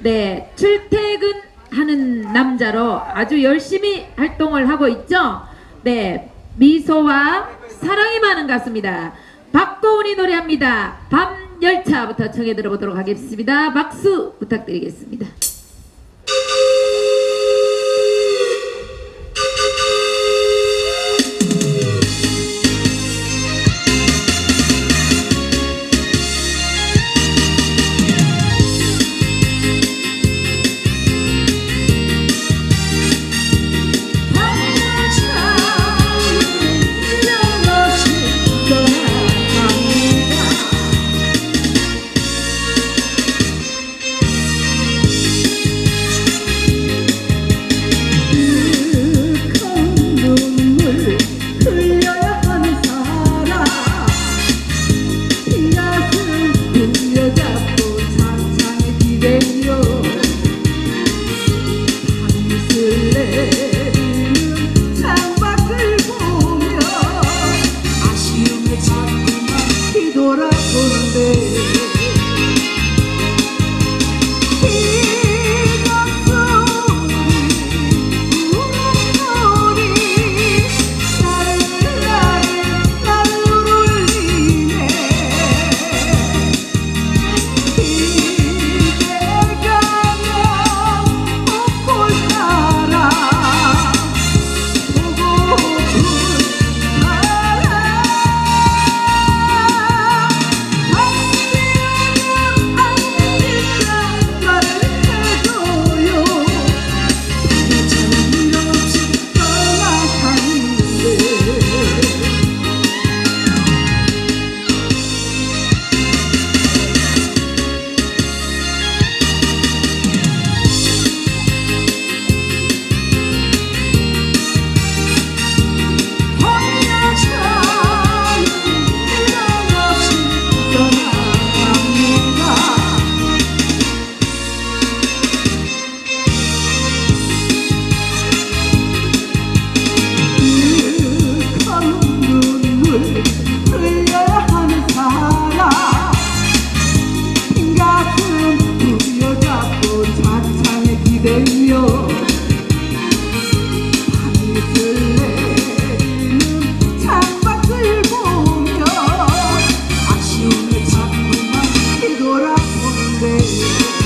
네, 출퇴근하는 남자로 아주 열심히 활동을 하고 있죠. 네, 미소와 사랑이 많은 가수입니다. 박고은이 노래합니다. 밤 열차부터 청해 들어보도록 하겠습니다. 박수 부탁드리겠습니다. Baby.